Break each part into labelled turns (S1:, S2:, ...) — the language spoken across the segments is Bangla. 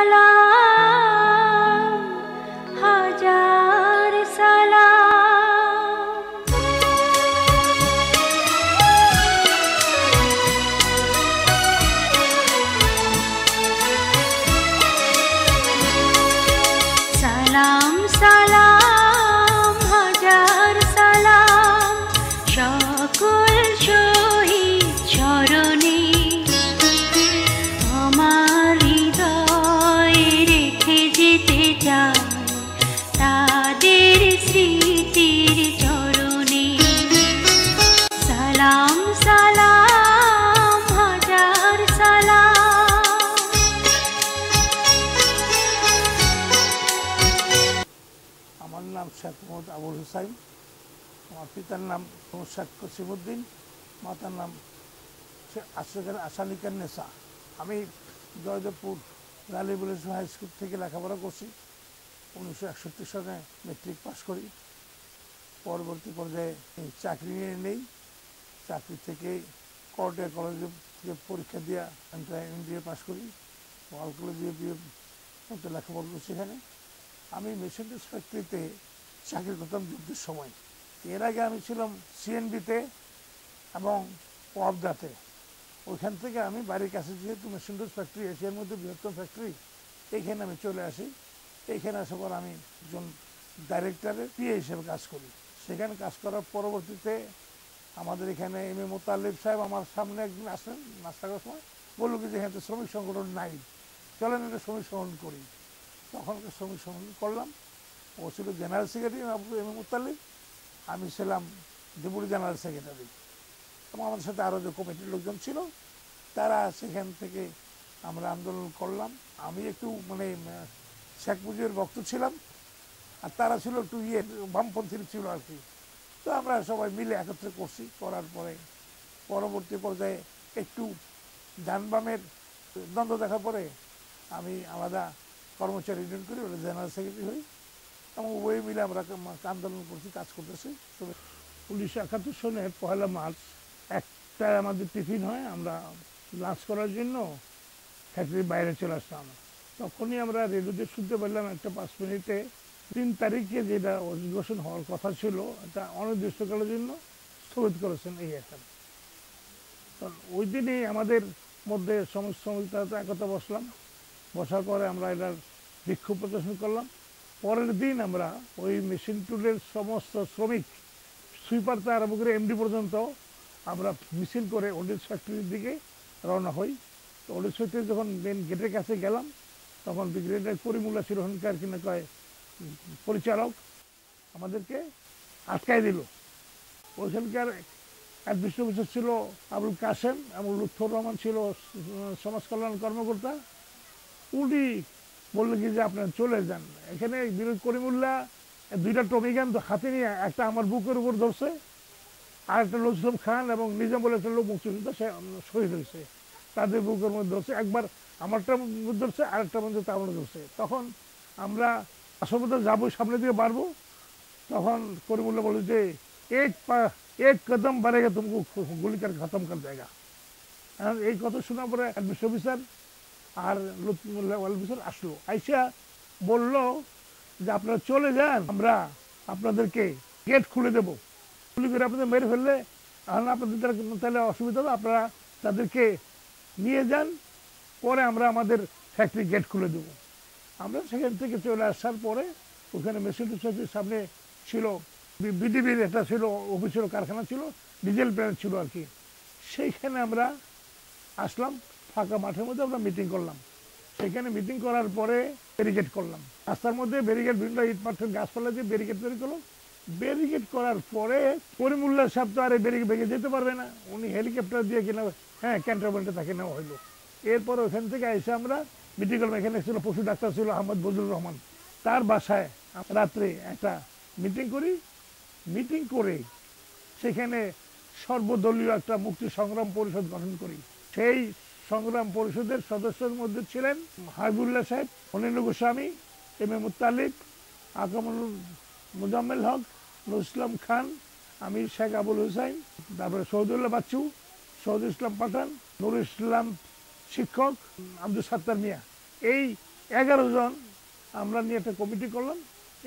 S1: মালা মোহাম্মদ আবুল হুসাইন। আমার পিতার নাম শেখ কসিমুদ্দিন, মাতার নাম শেখ আশরফের আশালিকার নেশা আমি জয়দেবপুর লালিবুল হাই স্কুল থেকে লেখাপড়া করছি। উনিশশো একষট্টি সালে মেট্রিক পাশ করি। পরবর্তী পর্যায়ে চাকরি নিয়ে নেই। চাকরি থেকে কর্টে কলেজে থেকে পরীক্ষা দিয়ে এমবিএ পাশ করি। ওয়াল কলেজে বিএ লেখাপড়া করছি এখানে। আমি মেশিনস ফ্যাক্টরিতে চাকরি করতাম যুদ্ধের সময়। এর আগে আমি ছিলাম সিএনবিতে এবং ওয়াবদাতে ওইখান থেকে আমি বাড়ির কাছে যেহেতু মেশিনস ফ্যাক্টরি এশিয়ার মধ্যে বৃহত্তম ফ্যাক্টরি এইখানে আমি চলে আসি। এইখানে আসার পর আমি একজন ডাইরেক্টরের পিএ হিসেবে কাজ করি। সেখানে কাজ করার পরবর্তীতে আমাদের এখানে এম এ মোতালিব সাহেব আমার সামনে একদিন আসেন নাস্তা করার সময়। বলল কি যে এখানে তো শ্রমিক সংগঠন নাই। চলেন, একটা শ্রমিক সংগঠন করি। তখন শ্রমিক সংগঠন করলাম। ও ছিল general secretary M A Mutalib আমি ছিলাম ডেপুটি জেনারেল সেক্রেটারি। এবং আমাদের সাথে আরও যে কমিটির লোকজন ছিল, তারা সেখান থেকে আমরা আন্দোলন করলাম। আমি একটু মানে শেখ মুজিবের ভক্ত ছিলাম, আর তারা ছিল একটু ইয়ে বামপন্থীর ছিল আর কি। তো আমরা সবাই মিলে একত্রে করছি, করার পরে পরবর্তী পর্যায়ে একটু ডান বামের দ্বন্দ্ব দেখার পরে আমি আলাদা কর্মচারী ইউনিয়ন করি ওটা জেনারেল সেক্রেটারি হই। এবং উভয়ে মিলে আমরা আন্দোলন করছি, কাজ করতেছি। উনিশশো একাত্তর সনের পয়লা মার্চ একটা আমাদের টিফিন হয়, আমরা লাঞ্চ করার জন্য ফ্যাক্টরির বাইরে চলে আসলাম তখনই আমরা রেডিওতে শুনতে পারলাম একটা পাঁচ মিনিটে তিন তারিখে যেটা অধিবেশন হওয়ার কথা ছিল, এটা অনির্দিষ্টকালের জন্য স্থগিত করেছেন এই এখানে ওই দিনই আমাদের মধ্যে শ্রমিকরা একতা বসলাম। বসার পরে আমরা এটার বিক্ষোভ প্রদর্শন করলাম। পরের দিন আমরা ওই মেশিন টুলের সমস্ত শ্রমিক সুইপার থেকে আরম্ভ করে এমডি পর্যন্ত আমরা মিছিল করে ওডিস ফ্যাক্টরির দিকে রওনা হই। তো ওডিস ফ্যাক্টরি যখন মেন গেটের কাছে গেলাম, তখন ব্রিগেডিয়ার পরিমূল্যা ছিল ওখানকার কিনা কয় পরিচালক আমাদেরকে আটকায় দিল। ওইখানকার অ্যাডমিনিস্ট্রেটিভ অফিসার ছিল আবুল কাসেম এবং লুৎফর রহমান ছিল সমাজ কল্যাণ কর্মকর্তা। উনি বলল কি যে আপনারা চলে যান। এখানে বিরোধ করিমুল্লাহ দুইটা টমি গান হাতে নিয়ে একটা আমার বুকের উপর ধরছে আর একটা লজরম খান এবং নিজাম বলে একটা লোক মুক্তিযোদ্ধা সে শহীদ হয়েছে। তাদের বুকের মধ্যে ধরছে, একবার আমারটা ধরছে আরেকটা মধ্যে তার ধরছে। তখন আমরা আসলে যাব, সামনের দিকে বাড়বো। তখন করিমুল্লাহ বলে যে, এক পা, এক কদম বাড়েগা তুমি গুলি কর খতম কর দেগা এই কথা শোনার পরে অফিসার আর লুৎফুল্লাহ অফিসার আসলো। আইসা বলল যে, আপনারা চলে যান, আমরা আপনাদেরকে গেট খুলে দেব। খুলে করে আপনাদের মেরে ফেললে আপনাদের তাহলে অসুবিধা হবে। আপনারা তাদেরকে নিয়ে যান, পরে আমরা আমাদের ফ্যাক্টরি গেট খুলে দেব। আমরা সেখান থেকে চলে আসার পরে ওখানে মেশিন ফ্যাক্টরির সামনে ছিল বিডিবির একটা ছিল অফিস ছিল, কারখানা ছিল ডিজেল প্ল্যান্ট ছিল আর কি। সেইখানে আমরা আসলাম। ফাঁকা মাঠের মধ্যে আমরা মিটিং করলাম। সেখানে মিটিং করার পরে ব্যারিকেড করলাম। রাস্তার মধ্যে ব্যারিকেড বিভিন্ন ইট পাথর গাছপালা দিয়ে ব্যারিকেড তৈরি করলাম ব্যারিকেড করার পরে পরিমূল্য সাহেব তো আর ব্যারিকেড ভেঙে যেতে পারবে না। উনি হেলিকপ্টার দিয়ে কিনা হ্যাঁ ক্যান্টনমেন্টে তাকে নেওয়া হইল। এরপর ওখান থেকে এসে আমরা মিটিং করলাম। এখানে ছিল পশু ডাক্তার ছিল আহমদ বজরুর রহমান। তার বাসায় রাত্রে একটা মিটিং করি। মিটিং করে সেখানে সর্বদলীয় একটা মুক্তি সংগ্রাম পরিষদ গঠন করি। সেই সংগ্রাম পরিষদের সদস্যের মধ্যে ছিলেন হাবিবুল্লাহ সাহেব অনিন্দ গোস্বামী, এম এ মুতালিব আকামুল মুজাম্মেল হক নুর ইসলাম খান, আমির শেখ আবুল হুসাইন, তারপরে সৌদুল্লাহ বাচ্চু, সৌদ ইসলাম পাঠান নুর ইসলাম শিক্ষক আব্দুল সাত্তার মিয়া। এই এগারো জন আমরা নিয়ে একটা কমিটি করলাম।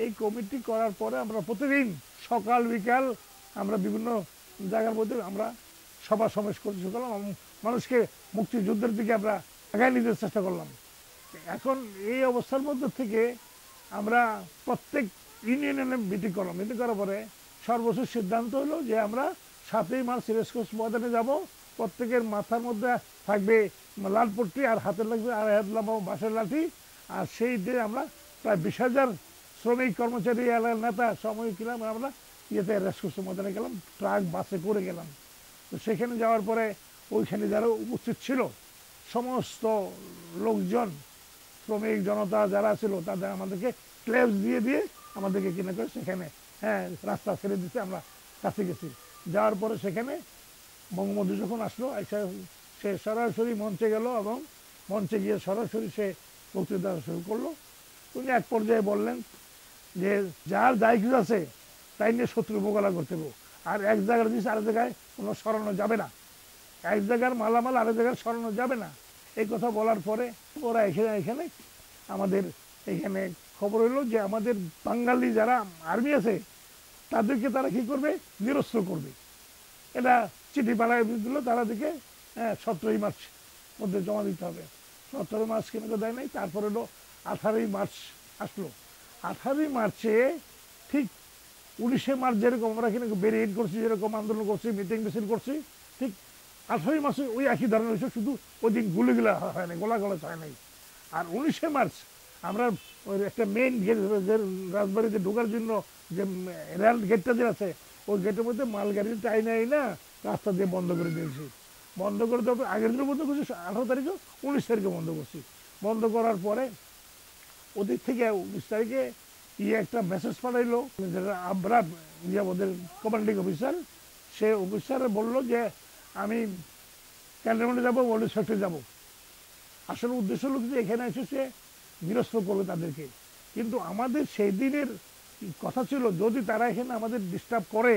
S1: এই কমিটি করার পরে আমরা প্রতিদিন সকাল, বিকাল আমরা বিভিন্ন জায়গার মধ্যে আমরা সভা সমাবেশ করতে করলাম মানুষকে মুক্তিযুদ্ধের দিকে আমরা আগায় নিতে চেষ্টা করলাম। এখন এই অবস্থার মধ্যে থেকে আমরা প্রত্যেক ইউনিয়নে মিটিং করলাম। মিটিং করার পরে সর্বশেষ সিদ্ধান্ত হলো যে আমরা সাতই মার্চ রেসকোর্স ময়দানে যাব। প্রত্যেকের মাথার মধ্যে থাকবে লাল পট্টি আর হাতে লাগবে আর হাত লাগাবো বাঁশের লাঠি। আর সেই দিয়ে আমরা প্রায় বিশ হাজার শ্রমিক, কর্মচারী, এলাকার নেতা, সময় কিলাম, আমরা ইয়েতে রেসকোর্স ময়দানে গেলাম, ট্রাক, বাসে করে গেলাম। তো সেখানে যাওয়ার পরে ওইখানে যারা উপস্থিত ছিল, সমস্ত লোকজন, শ্রমিক জনতা যারা ছিল, তাদের আমাদেরকে ক্লেবস দিয়ে দিয়ে আমাদেরকে কিনে করে সেখানে হ্যাঁ রাস্তা ছেড়ে দিতে আমরা কাছে গেছি। যাওয়ার পরে সেখানে বঙ্গবন্ধু যখন আসলো সে সরাসরি মঞ্চে গেল এবং মঞ্চে গিয়ে সরাসরি সে বক্তৃতা শুরু করল। উনি এক পর্যায়ে বললেন যে, যার দায়িত্ব আছে, তাই নিয়ে শত্রু মোকাবিলা করতে হবে। আর এক জায়গার জিনিস আরেক জায়গায় কোনো সরানো যাবে না। এক জায়গার মালামাল আরেক জায়গায় সরানো যাবে না। এই কথা বলার পরে ওরা এখানে এখানে আমাদের এখানে খবর হলো যে আমাদের বাঙালি যারা আর্মি আছে, তাদেরকে তারা কি করবে? নিরস্ত্র করবে। এটা চিঠি পাড়ায় দিল, তারা দিকে হ্যাঁ সতেরোই মার্চ মধ্যে জমা দিতে হবে। সতেরো মার্চ কেন দেয় নাই? তারপর হলো আঠারোই মার্চ আসলো। আঠারোই মার্চে ঠিক উনিশে মার্চ যেরকম, আমরা এখানে বেরিয়েট করছি, যেরকম আন্দোলন করছি, মিটিং মিছিল করছি, ঠিক আঠারোই মাসে ওই একই ধরনের হয়েছে, শুধু ওই দিন গুলিগুলা হয় নাই গোলা গোলা হয় নাই। আর উনিশে মার্চ আমরা ওই একটা মেইন গেট রাজবাড়িতে ঢোকার জন্য যে রেল গেটটা যে আছে, ওই গেটের মধ্যে মালগাড়ি টাই নাই না, রাস্তা দিয়ে বন্ধ করে দিয়েছি। বন্ধ করে দেওয়ার আগের দিনও বন্ধ করছি আঠারো তারিখে উনিশ তারিখে বন্ধ করছি। বন্ধ করার পরে ওদের থেকে উনিশ তারিখে ইয়ে একটা মেসেজ পাঠাইলো যেটা আমরা ইয়ে ওদের কমান্ডিং অফিসার সে অফিসার বলল যে আমি ক্যান্টনমেন্টে যাব ওল্ড ফ্যাক্টরি যাব। আসলে উদ্দেশ্য হলো যে এখানে এসে সে নিরস্ত করবে তাদেরকে। কিন্তু আমাদের সেই দিনের কথা ছিল, যদি তারা এখানে আমাদের ডিস্টার্ব করে,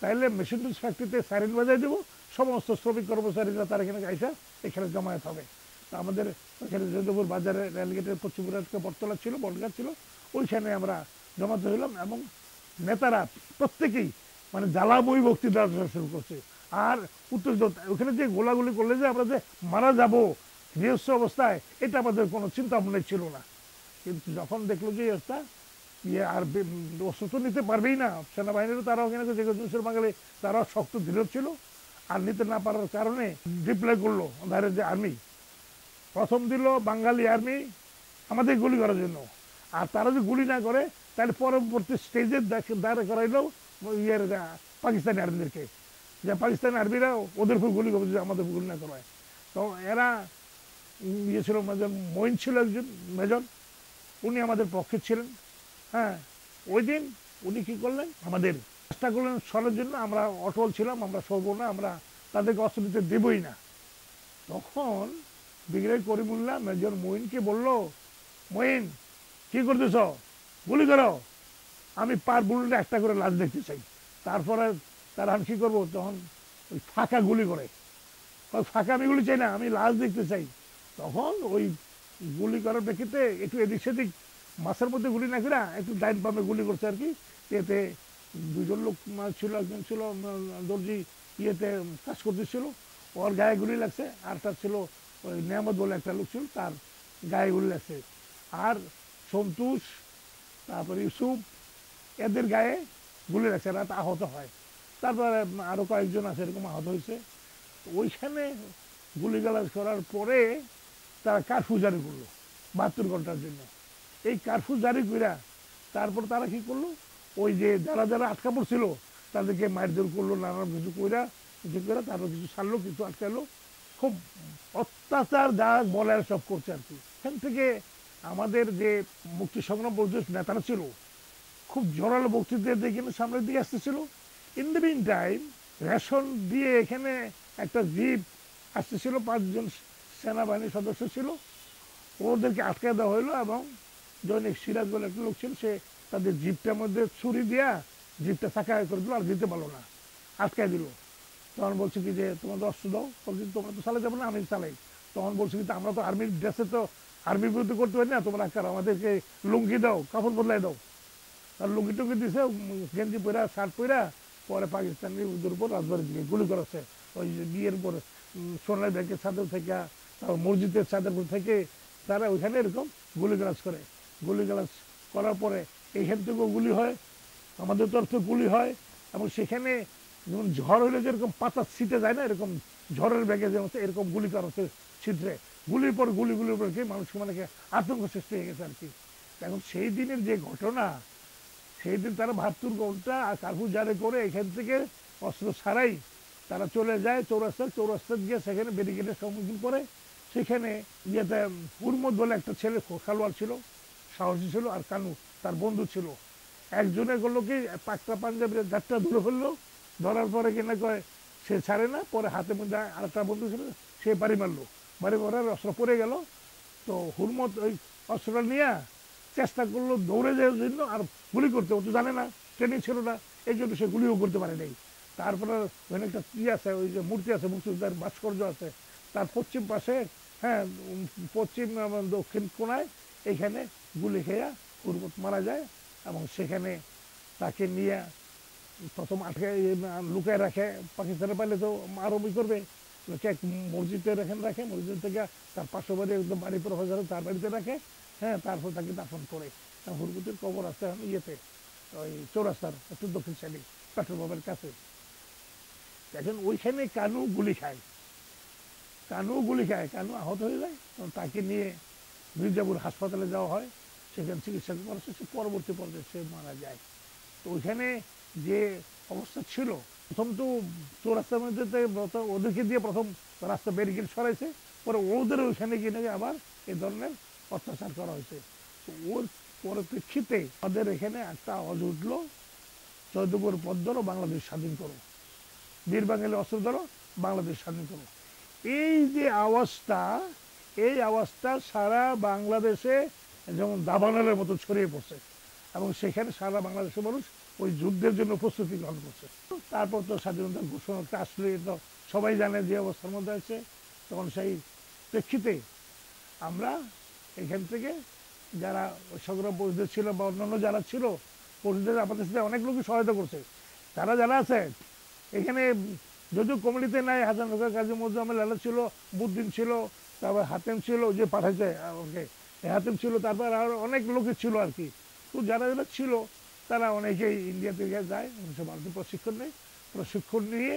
S1: তাহলে মেশিন ফ্যাক্টরিতে সাইরেন বাজাই দেবো, সমস্ত শ্রমিক কর্মচারীরা তারা এখানে আইসা এখানে জমায়েত হবে। আমাদের এখানে যদুপুর বাজারে, রেলগেটের পশ্চিমপুর বটতলা ছিল, বটগাছ ছিল ওইখানে আমরা জমাতে হইলাম এবং নেতারা প্রত্যেকেই মানে জ্বালাময়ী বক্তৃতা শুরু করছে। আর উত্তেজিত ওখানে যে গোলাগুলি করলে যে আমরা যে মারা যাব গৃহস্থ অবস্থায়, এটা আমাদের কোনো চিন্তা ভাবনা ছিল না। কিন্তু যখন দেখল যে অবস্থা ইয়ে আর অস্ত্র তো নিতে পারবেই না। সেনাবাহিনীরও তারাও ওখানে যে দুশোর বাঙালি, তারাও শক্ত, দৃঢ় ছিল। আর নিতে না পারার কারণে ডিপ্লয় করল ধারের যে আর্মি প্রথম দিল বাঙালি আর্মি আমাদের গুলি করার জন্য। আর তারা যদি গুলি না করে, তাহলে পরবর্তী স্টেজে দাঁড়া করাইলো ইয়ের পাকিস্তানি আর্মিদেরকে। যে পাকিস্তানি আর্মিরা ওদের উপর গুলি করবে যদি আমাদের গুলি না করায়। তো এরা ইয়ে ছিল মেজর মইন ছিল একজন মেজর। উনি আমাদের পক্ষে ছিলেন। হ্যাঁ ওই দিন উনি কী করলেন? আমাদের চেষ্টা করলেন সরের জন্য। আমরা অটল ছিলাম, আমরা সরবো না, আমরা তাদেরকে অস্ত্র দেবই না। তখন ব্রিগেডিয়ার করিমুল্লাহ মেজর মঈনকে বলল, মঈন কি করতেছ? গুলি করো। আমি পার বুলেটে একটা করে লাশ দেখতে চাই। তারপরে তার আমি কি করব? তখন ওই ফাঁকা গুলি করে। ফাঁকা আমি গুলি চাই না, আমি লাশ দেখতে চাই। তখন ওই গুলি করার প্রেক্ষিতে একটু এদিক সেদিক মাছের মধ্যে গুলি না করে একটু ডাইন পাম্পে গুলি করছে আর কি। এতে দুজন লোক ছিল, একজন ছিল দর্জি ইয়েতে কাজ করতেছিল। ওর গায়ে গুলি লাগছে। আরটা ছিল ওই নিয়ামত বলে একটা লোক ছিল, তার গায়ে গুলি লাগছে। আর সন্তোষ তারপরে ইউসুফ, এদের গায়ে গুলি লাগছে, রাত আহত হয়। তারপরে আরও কয়েকজন আছে, এরকম আহত হয়েছে। ওইখানে গুলিগালাজ করার পরে তারা কারফিউ জারি করল, বাহাত্তর ঘণ্টার জন্য। এই কারফিউ জারি কইরা তারপর তারা কি করল? ওই যে যারা যারা আটকা পড়ছিল, তাদেরকে মারধর করল নানান কিছু কইরা, কিছু করে তারপর কিছু ছাড়লো, কিছু আটকালো খুব অত্যাচার, যা বলে আর সব করছে আর কি। সেখান থেকে আমাদের যে মুক্তি সংগ্রাম পরিষদ নেতারা ছিল, খুব জোরালো বক্তৃতা দিয়ে কিন্তু সামনের দিকে আসতেছিল। In the mean time ration দিয়ে এখানে একটা জিপ আসতেছিল, পাঁচজন সেনাবাহিনীর সদস্য ছিল। ওদেরকে আটকে দেওয়া হলো এবং জৈনিক সিরাজ বলে একটা লোক ছিল, সে তাদের জিপটার মধ্যে ছুরি দিয়া জিপটা চাকা করে দিল আর দিতে পারল না, আটকায় দিল। তখন বলছে কি যে, তোমাদের অস্ত্র দাও তোমরা তো চালাই যাব না, আমি চালাই। তখন বলছে কি আমরা তো আর্মির ড্রেসে তো আর্মির বিরুদ্ধে করতে পারি না তোমরা কার আমাদেরকে লুঙ্গি দাও কাপড় বদলাই দাও। আর লুঙ্গি টুঙ্গি দিছে গেঞ্জি পইরা শার্ট পইরা পরে পাকিস্তানি ওদের উপর রাজবাড়ির দিকে গুলি করেছে ওই বিয়ের উম, সোনার ব্যাংকের ছাদের থেকে মসজিদের ছাদের থেকে তারা ওইখানে এরকম গুলি গালাজ করে। গুলি গালাজ করার পরে এইখান থেকেও গুলি হয় আমাদের তরফ গুলি হয় এবং সেখানে যেমন ঝড় হলে যেরকম পাতা ছিটে যায় না এরকম ঝড়ের ব্যাগে যেমন এরকম গুলি করা হচ্ছে ছিটরে গুলির পর গুলি, গুলির পর কি মানুষ মানে আতঙ্ক সৃষ্টি হয়ে গেছে আর কি। এখন সেই দিনের যে ঘটনা, সেই দিন তারা বাহাত্তর ঘণ্টা কাকু জারে করে এখান থেকে অস্ত্র ছাড়াই তারা চলে যায় চৌরাস্তা চৌরাস্তা গিয়ে সেখানে ব্যারিকেডের সম্মুখীন করে। সেখানে ইয়েতে উর্মদ বলে একটা ছেলে খেলোয়াড় ছিল, সাহসী ছিল আর কানু তার বন্ধু ছিল। একজনে করল কি পাকটা পাঞ্জাবের গাছটা ধরে ফেলল, ধরার পরে কিনা কয় সে ছাড়ে না, পরে হাতে মধ্যে আরেকটা বন্ধু ছিল, সে বাড়ি মারলো। বাড়ি ঘরের অস্ত্র পড়ে গেল। তো হুরমত ওই অস্ত্রটা নিয়ে চেষ্টা করল দৌড়ে যাওয়ার জন্য আর গুলি করতে। ও তো জানে না, ট্রেনিং ছিল না, এই জন্য সে গুলিও করতে পারে নাই। তারপরে ওখানে একটা ই আছে, ওই যে মূর্তি আছে, মুক্তিযোদ্ধার ভাস্কর্য আছে। তার পশ্চিম পাশে হ্যাঁ পশ্চিম দক্ষিণ কোনায় এখানে গুলি খেয়া হুরমত মারা যায় এবং সেখানে তাকে নিয়ে প্রথম আটকে লুকায় রাখে। পাকিস্তানে পাইলে তো আরবি করবে। এক মসজিদে রাখেন, রাখে, মসজিদ থেকে তার পার্শ্ব বাড়ি একদম বাড়ি প্রফেসর তার বাড়িতে রাখে। হ্যাঁ তারপর তাকে দাফন করে। হুরমতির কবর আছে ইয়েতে, ওই চৌরাস্তার, একটু দক্ষিণ সাইডে পেট্রোল পাম্পের কাছে। এখন ওইখানে কানু গুলি খায়। কানু গুলি খায়, কানু আহত হয়ে যায় তাকে নিয়ে মির্জাপুর হাসপাতালে যাওয়া হয়। সেখানে চিকিৎসা করা পরবর্তী পর্যায়ে সে মারা যায়। তো ওইখানে যে অবস্থা ছিল প্রথম তো চৌরাস্তার মধ্যে ওদেরকে দিয়ে প্রথম রাস্তা ব্যারিকেড সরাইছে। পরে ওদের ওইখানে গিয়ে আবার এই ধরনের অত্যাচার করা হয়েছে। ওর পরিপ্রেক্ষিতে আমাদের এখানে একটা আওয়াজ উঠল। চৌদ্দপুর পথ ধরো, বাংলাদেশ স্বাধীন করো। বীর বাঙালি অস্ত্র ধরো, বাংলাদেশ স্বাধীন করো। এই যে আওয়াজটা, এই আওয়াজটা সারা বাংলাদেশে যেমন দাবানলের মতো ছড়িয়ে পড়ছে। এবং সেখানে সারা বাংলাদেশের মানুষ ওই যুদ্ধের জন্য প্রস্তুতি গ্রহণ করছে। তারপর তো স্বাধীনতা ঘোষণাটা আসলে তো সবাই জানে যে অবস্থার মধ্যে আছে। তখন সেই প্রেক্ষিতে আমরা এখান থেকে যারা সংগ্রাম পরিষদের ছিল বা অন্যান্য যারা ছিল পরিষদের আমাদের সাথে অনেক লোকই সহায়তা করছে। তারা যারা আছে, এখানে যদিও কমিটিতে নাই, হাসান হোসেন, কাজী মজুমে লালা ছিল, বুদ্দিন ছিল, তারপর হাতেম ছিল যে পাঠাইছে ওকে, হাতেম ছিল, তারপর আর অনেক লোকই ছিল আর কি। তো যারা যারা ছিল তারা অনেকেই ইন্ডিয়া থেকে যায় উনিশশো ভারতে প্রশিক্ষণ নেয় প্রশিক্ষণ নিয়ে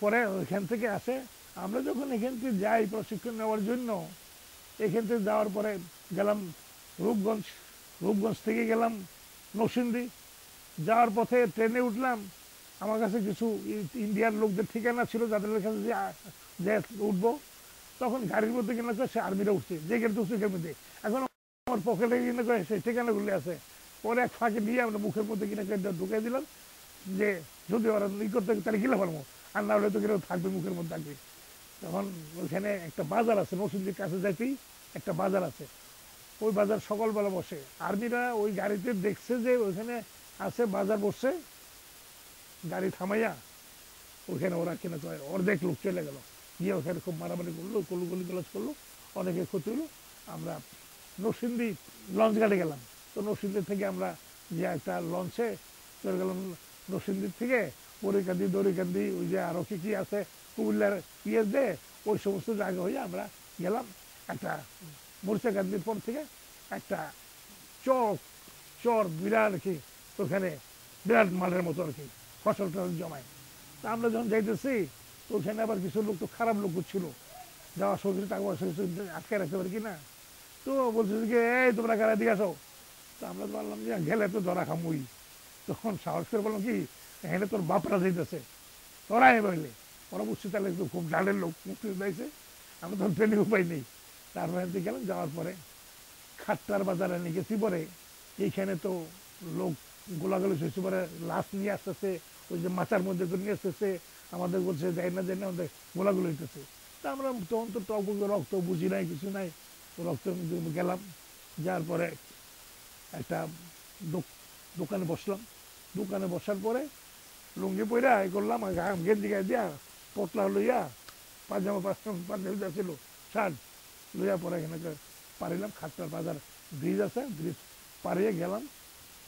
S1: পরে ওইখান থেকে আসে। আমরা যখন এখান থেকে যাই প্রশিক্ষণ নেওয়ার জন্য, এখান থেকে যাওয়ার পরে গেলাম রূপগঞ্জ। রূপগঞ্জ থেকে গেলাম নরসিংদী। যাওয়ার পথে ট্রেনে উঠলাম। আমার কাছে কিছু ইন্ডিয়ার লোকদের ঠিকানা ছিল, যাদের কাছে যে উঠবো। তখন গাড়ির মধ্যে কিনা সে আর্মিরা উঠছে, যে গেট উঠছে এখন আমার পকেটে কিনা সেই ঠিকানাগুলি আছে। পরে এক ফাঁকে নিয়ে আমরা মুখের মধ্যে কিনা ঢুকাই দিলাম যে যদি ওরা ই করতে তাহলে গিলে পারব আর না হলে তো কিনা থাকবে মুখের মধ্যে থাকবে তখন ওইখানে একটা বাজার আছে নসুন্দির কাছে যাইতেই একটা বাজার আছে। ওই বাজার সকালবেলা বসে। আর্মিরা ওই গাড়িতে দেখছে যে ওইখানে আছে, বাজার বসছে। গাড়ি থামাইয়া ওইখানে ওরা কিনা কয়, অর্ধেক লোক চলে গেল। গিয়ে ওখানে খুব মারামারি করল কলু গলি করল অনেকে ক্ষতি হলো। আমরা নরসিংদী লঞ্চ ঘাটে গেলাম। তো নরসিংদী থেকে আমরা যে একটা লঞ্চে চলে গেলাম নরসিংদীর থেকে পরিকান্দি দড়িকান্দি ওই যে আরও কী কী আছে, কুমিল্লার ইয়ে দে ওই সমস্ত জায়গা হয়ে আমরা গেলাম একটা মরিচাকান্দির পর থেকে একটা চর চর বিরাট কি, ওখানে বিরাট মালের মতো আর কি ফসল টসল জমায়। তা আমরা যখন যাইতেছি, তো ওখানে আবার কিছু লোক তো খারাপ লোক ছিল। যাওয়ার সময় টাকা পয়সা কিছু আটকে রাখতে পারি কি না তো বলছে যে, এই, তোমরা কারা দিকে আসো? তো আমরা বললাম যে, গেলে তো ধরা খামুই। তখন সাহস করে বললাম কি, এখানে তোর বাপরা যাইতেছে। তোরাই বললে, ওরা বুঝছে তাহলে একটু খুব ডালের লোক মুক্তি দিয়েছে। আমরা তখন ট্রেনিং উপায় নেই। তারপরে এদিকে গেলাম, যাওয়ার পরে খাট্টার বাজারে নিয়ে গেছি পরে। এইখানে তো লোক গোলাগুলি হয়েছে পরে, লাশ নিয়ে আসতেছে, ওই যে মাচার মধ্যে করে নিয়ে আসতেছে। আমাদের বলছে, যাই না যাই না, আমাদের গোলাগুলি হইতেছে। তা আমরা তখন তো টক রক্ত বুঝি নাই, কিছু নাই। রক্ত গেলাম, যাওয়ার পরে একটা দোক- দোকানে বসলাম। দোকানে বসার পরে লুঙ্গি পইরা এ করলাম গেঞ্জি গায়ে দিয়া পটলা লইয়া পাজামা পাঞ্জাবি ছিল, শার্ট লইয়া পরে এখানে পারিলাম খাটটার বাজার। ব্রিজ আছে, ব্রিজ পারিয়ে গেলাম।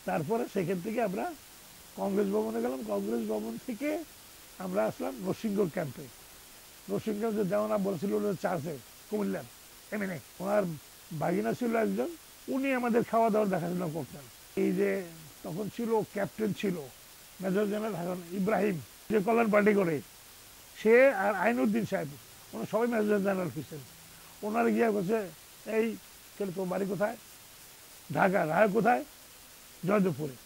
S1: তারপরে সেখান থেকে আমরা কংগ্রেস ভবনে গেলাম। কংগ্রেস ভবন থেকে আমরা আসলাম নরসিংহ ক্যাম্পে। নরসিংহ যে দেওয়ানা বলছিল চার্চে, কুমিল্লার। এমএনএ ওনার বাগিনা ছিল একজন। উনি আমাদের খাওয়া দাওয়ার দেখাশোনা করতেন। এই যে তখন ছিল ক্যাপ্টেন ছিল, মেজর জেনারেল হাসান ইব্রাহিম, যে কল্যাণ পার্টি করে, সে আর আইনুদ্দিন সাহেব, ওনার সবাই মেজর জেনারেল হয়েছেন ওনার গিয়া বলছে, এই তোর বাড়ি কোথায়? ঢাকা ঢাকা কোথায়? জয়দেবপুরে।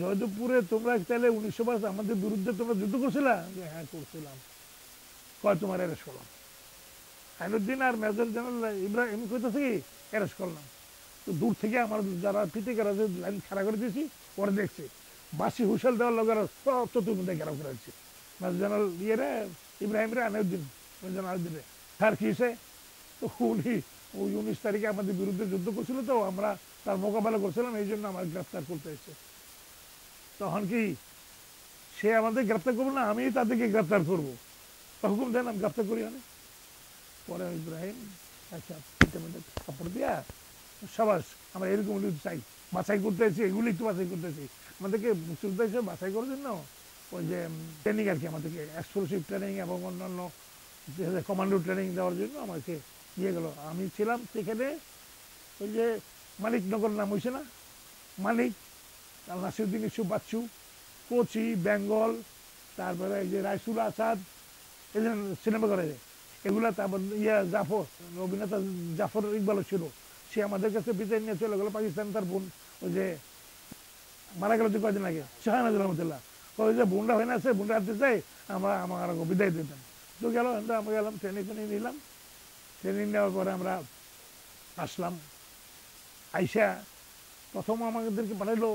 S1: জয়দেবপুরে তোমরা তাহলে উনিশশো পাঁচ আমাদের বিরুদ্ধে তোমরা যুদ্ধ করছিলা? হ্যাঁ করছিলাম। কয়, তোমার অ্যারেস্ট করলাম। আইনুদ্দিন আর মেজর জেনারেল ইব্রাহিম কইতেছে কি? অ্যারেস্ট করলাম। দূর থেকে আমার যারা পিটিকার আছে লাইন খাড়া করে দিয়েছি পরে দেখছে। বাসি হুসেল দেওয়ার লোকের সব চতুর্মধ্যে ঘেরাও করে দিচ্ছি। মেজর জেনারেল ইয়ে ইব্রাহিম রে আইনুদ্দিন মেজর আইনুদ্দিন রে। স্যার, কি হয়েছে? তো উনি, ওই উনিশ তারিখে আমাদের বিরুদ্ধে যুদ্ধ করছিল তো, আমরা তার মোকাবেলা করছিলাম, এই জন্য আমার গ্রেফতার করতে এসেছে। তখন কি সে আমাদের গ্রেপ্তার করব না আমি তাদেরকে গ্রেপ্তার করব? হুকুম দেন আমি গ্রেপ্তার করি অনেক পরে ইব্রাহিম আচ্ছা কাপড় দিয়া সবাস আমরা এরকম লোক চাই। বাছাই করতে এসেছি এগুলি একটু বাছাই করতে এসেছি। আমাদেরকে মুক্তিযোদ্ধা হিসেবে বাছাই করার জন্য ওই যে ট্রেনিং আর কি আমাদেরকে এক্সপ্লোসিভ ট্রেনিং এবং অন্যান্য কমান্ডো ট্রেনিং দেওয়ার জন্য আমাকে দিয়ে গেলো। আমি ছিলাম সেখানে ওই যে মালিকনগর নাম হয়েছে না? আর নাসিরুদ্দিন ইসু বাচ্চু, কোচি, বেঙ্গল, তারপরে এই যে রাইসুল আসাদ, এই যে সিনেমা করে এগুলা তারপর ইয়া জাফর, অভিনেতা জাফর ইকবালও ছিল। সে আমাদের কাছে বিদায় নিয়ে চলে গেলো, পাকিস্তান তার বোন, ওই যে মারা গেল যে কয়দিন আগে, শাহানাজ রহমতুল্লাহ। ওই যে বোনটা হয়ে আছে বোনটা হাঁটতে চাই আমরা আমার বিদায় দিতাম। তো গেল, আমরা গেলাম, ট্রেনে ট্রেনে নিলাম। ট্রেনিং নেওয়ার পরে আমরা আসলাম। আইসা প্রথম আমাদেরকে পাঠাইলো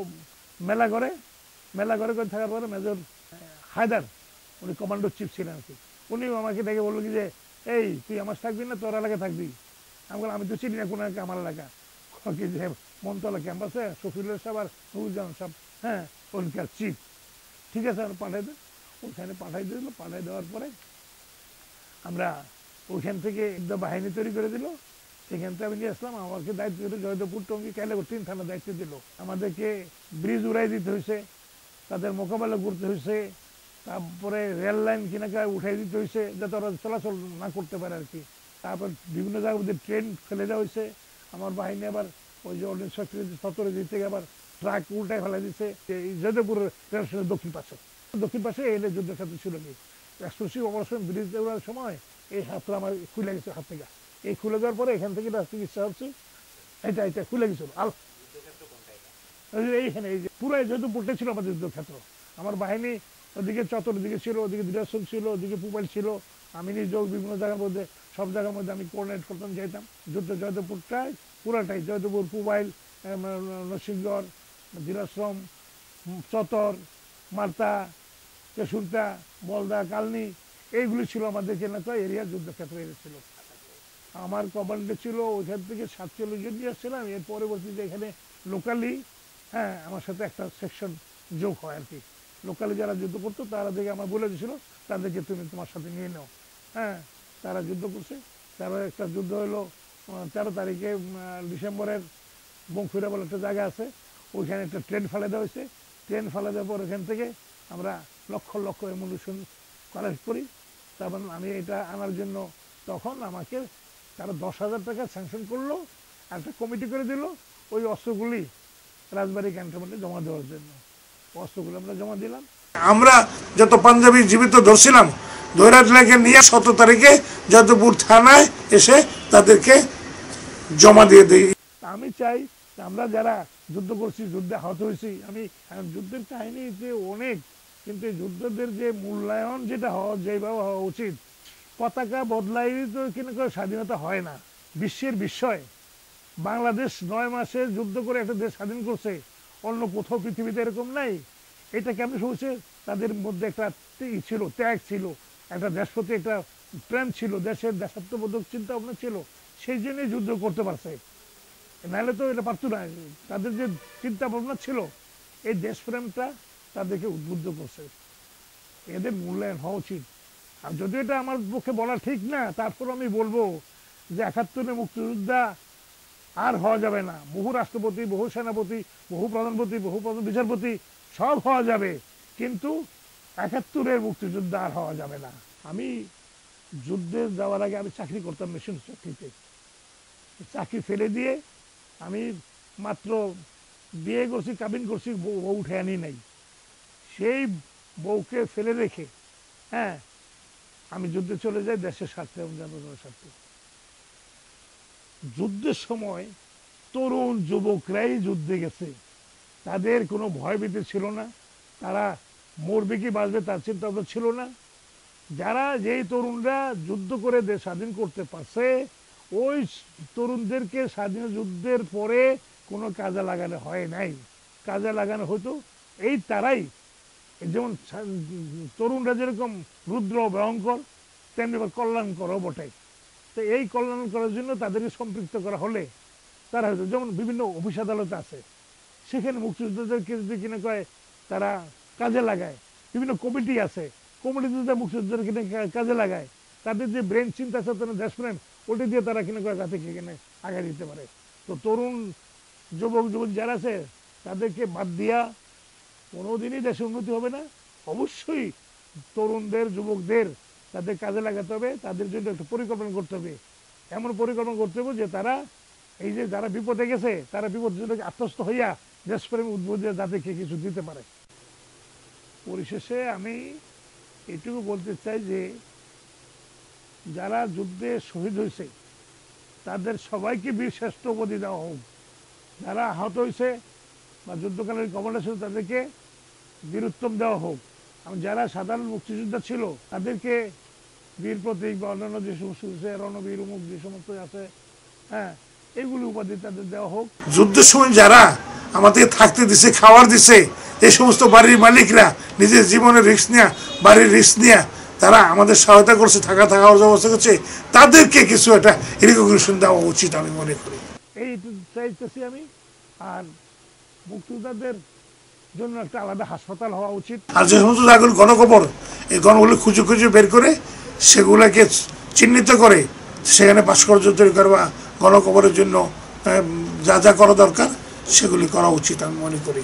S1: মেলা করে মেলা করে করে থাকার পরে মেজর হায়দার, উনি কমান্ডো চিফ ছিলেন আর কি। উনি আমাকে ডেকে বলল কি যে, এই, তুই আমার থাকবি না, তোর এলাকায় থাকবি? আমি বললাম, আমি তো চিনি না কোনো এলাকা আমার এলাকা। কি যে মনতলা ক্যাম্পাসে শফিউল্লাহ সাহেব আর নুরুজ্জামান সাহেব হ্যাঁ ওইখানকার চিফ ঠিক আছে, আমি পাঠাই দেন ওখানে পাঠাই দিল, পাঠাই দেওয়ার পরে আমরা ওইখান থেকে একদম বাহিনী তৈরি করে দিল। সেখান থেকে আমি নিয়ে আসলাম, আমাকে দায়িত্ব দিল, জয়দেবপুর টঙ্গি কাইলাগর তিন থানা দায়িত্ব দিল। আমাদেরকে ব্রিজ উড়াই দিতে হয়েছে, তাদের মোকাবেলা করতে হয়েছে, তারপরে রেল লাইন কিনাকা উঠাই দিতে হয়েছে, যাতে ওরা চলাচল না করতে পারে আর কি। তারপর বিভিন্ন জায়গার মধ্যে ট্রেন ফেলে দেওয়া হয়েছে। আমার বাহিনী আবার ওই যে উনিশশো সতেরো দিক থেকে আবার ট্রাক উল্টায় ফেলে দিচ্ছে এই জয়দেবপুর রেল স্টেশনের দক্ষিণ পাশে। দক্ষিণ পাশে এলে যুদ্ধের সাথে ছিল কি এক্সপ্রেসিভ অপারেশন ব্রিজ দেওয়ার সময় এই হাতটা আমার খুলে গেছে হাত থেকে। এই খুলে দেওয়ার পরে এখান থেকে রাস্তা চিকিৎসা হচ্ছে। এটা এটা খুলে গেছিল আল এইখানে এই যে পুরো যেহেতু ছিল আমাদের যুদ্ধক্ষেত্র। আমার বাহিনী ওদিকে চতর দিকে ছিল, ওদিকে দিরাসন ছিল, ওদিকে পুপাইল ছিল। আমি নিজেও বিভিন্ন জায়গার মধ্যে সব জায়গার মধ্যে আমি কোঅর্ডিনেট করতাম যেতাম যুদ্ধ জয়দেবপুরটাই পুরাটাই, জয়দেবপুর, পুবাইল নরসিংগড় দিরাশ্রম চতর, মার্তা কেশুরটা বলদা, কালনি, এইগুলি ছিল আমাদের কেনাকা এরিয়া যুদ্ধক্ষেত্র এরিয়া ছিল আমার কমান্ডে ছিল, ওইখান থেকে সাতচল্লিশ জন নিয়ে আসছিলাম, এর পরবর্তীতে এখানে লোকালি হ্যাঁ আমার সাথে একটা সেকশন যোগ হয় আর কি। লোকালি যারা যুদ্ধ করতো, তারা দেখে আমার বলে দিয়েছিল, তাদেরকে তুমি তোমার সাথে নিয়ে নাও। হ্যাঁ তারা যুদ্ধ করছে। তারপরে একটা যুদ্ধ হলো তেরো তারিখে ডিসেম্বরের বংফিরা বলে একটা জায়গা আছে, ওইখানে একটা ট্রেন ফেলে দেওয়া হয়েছে। ট্রেন ফেলে দেওয়ার পর ওখান থেকে আমরা লক্ষ লক্ষ এমুলেশন কালেক্ট করি। তারপর আমি এটা আনার জন্য তখন আমাকে তারা দশ হাজার টাকা স্যাংশন করল একটা কমিটি করে দিল ওই অস্ত্রগুলি রাজবাড়ি ক্যান্টনমেন্টে জমা দেওয়ার জন্য। অস্ত্রগুলো আমরা জমা দিলাম। আমরা যত পাঞ্জাবি জীবিত ধরছিলাম দৈরাজলাকে নিয়ে সতেরো তারিখে যাদবপুর থানায় এসে তাদেরকে জমা দিয়ে দিই। আমি চাই আমরা যারা যুদ্ধ করছি, যুদ্ধে আহত হয়েছি, আমি যুদ্ধের কাহিনী যে অনেক, কিন্তু যুদ্ধদের যে মূল্যায়ন যেটা হওয়া, যেভাবে হওয়া উচিত, পতাকা বদলাই তো কিন্তু স্বাধীনতা হয় না। বিশ্বের বিস্ময়। বাংলাদেশ নয় মাসে যুদ্ধ করে একটা দেশ স্বাধীন করছে, অন্য কোথাও পৃথিবীতে এরকম নাই। এটা কেমন হয়েছে তাদের মধ্যে একটা ছিল, ত্যাগ ছিল। একটা দেশ প্রতি একটা প্রেম ছিল, দেশের দেশাত্মবোধক চিন্তা ভাবনা ছিল, সেই জন্যই যুদ্ধ করতে পারছে। নাহলে তো এটা পারতো না। তাদের যে চিন্তা ভাবনা ছিল, এই দেশপ্রেমটা তাদেরকে উদ্বুদ্ধ করছে। এদের মূল্যায়ন হওয়া উচিত। আর যদি এটা আমার পক্ষে বলা ঠিক না তারপর আমি বলব যে একাত্তরে মুক্তিযোদ্ধা আর হওয়া যাবে না। বহু রাষ্ট্রপতি, বহু সেনাপতি, বহু প্রধানপতি, বহু প্রধান বিচারপতি সব হওয়া যাবে। কিন্তু একাত্তরের মুক্তিযুদ্ধ আর হওয়া যাবে না। আমি যুদ্ধে যাওয়ার আগে আমি চাকরি করতাম মেশিন চাকরিতে। চাকরি ফেলে দিয়ে আমি মাত্র বিয়ে করছি, কাবিন করছি, বউ উঠে আনি নাই। সেই বউকে ফেলে রেখে হ্যাঁ আমি যুদ্ধে চলে যাই, দেশের স্বার্থে এবং জনগণের স্বার্থে। যুদ্ধের সময় তরুণ যুবকরাই যুদ্ধে গেছে। তাদের কোনো ভয়ভীতি ছিল না। তারা মরবে কি বাঁচবে তার চিন্তা ভাবনা ছিল না। যারা যেই তরুণরা যুদ্ধ করে দেশ স্বাধীন করতে পারছে, ওই তরুণদেরকে স্বাধীন যুদ্ধের পরে কোনো কাজে লাগানো হয় নাই। কাজে লাগানো হতো। এই তারাই যেমন তরুণরা যেরকম রুদ্র, ভয়ঙ্কর, তেমনি কল্যাণকরও বটে। তো এই কল্যাণ করার জন্য তাদেরকে সম্পৃক্ত করা হলে তারা হয়তো যেমন বিভিন্ন অফিস আদালত আছে, সেখানে মুক্তিযোদ্ধাদেরকে যদি কিনা কয়, তারা কাজে লাগায়। বিভিন্ন কমিটি আছে। কমিটি কমিটিতে মুক্তিযোদ্ধাদের কিনে কাজে লাগায়, তাদের যে ব্রেন চিন্তা চেতনা দেশপ্রেম ওটি দিয়ে তারা কিনে যাতে কিনে আগে দিতে পারে। তো তরুণ যুবক যুবক যারা আছে, তাদেরকে বাদ দিয়া কোনোদিনই দেশে উন্নতি হবে না। অবশ্যই তরুণদের, যুবকদের তাদের কাজে লাগাতে হবে। তাদের জন্য একটা পরিকল্পনা করতে হবে। এমন পরিকল্পনা করতে হবে যে তারা, এই যে যারা বিপদে গেছে, তারা বিপদের জন্য আত্মস্থ হইয়া দেশপ্রেম উদ্বোধ যাতে কে কিছু দিতে পারে। পরিশেষে আমি এটুকু বলতে চাই যে, যারা যুদ্ধে শহীদ হয়েছে, তাদের সবাইকে বীর শ্রেষ্ঠ উপাধি দেওয়া হোক। যারা আহত হয়েছে বা যুদ্ধকালীন কমান্ডার ছিল, তাদেরকে বীরুত্তম দেওয়া হোক। এবং যারা সাধারণ মুক্তিযোদ্ধা ছিল, তাদেরকে বীর প্রতীক বা অন্যান্য যে সমস্ত রণবীর, উমুক যে সমস্ত আছে হ্যাঁ এগুলি উপাধি তাদের দেওয়া হোক। যুদ্ধের সময় যারা আমাদেরকে থাকতে দিছে, খাওয়ার দিছে এই সমস্ত বাড়ির মালিকরা নিজের জীবনের রিস্ক নেওয়া বাড়ির রিস্ক নেওয়া তারা আমাদের সহায়তা করছে থাকা থাকা ব্যবস্থা করছে তাদেরকে কিছু একটা রিকগনিশন দেওয়া উচিত আমি মনে করি। এই চাইতেছি আমি আর মুক্তিযোদ্ধাদের জন্য একটা আলাদা হাসপাতাল হওয়া উচিত। আর যে সমস্ত জায়গাগুলো গণকবর এই গণগুলো খুঁজে খুঁজে বের করে সেগুলোকে চিহ্নিত করে সেখানে ভাস্কর্য তৈরি করা বা গণকবরের জন্য যা যা করা দরকার সেগুলি করা উচিত আমি মনে করি।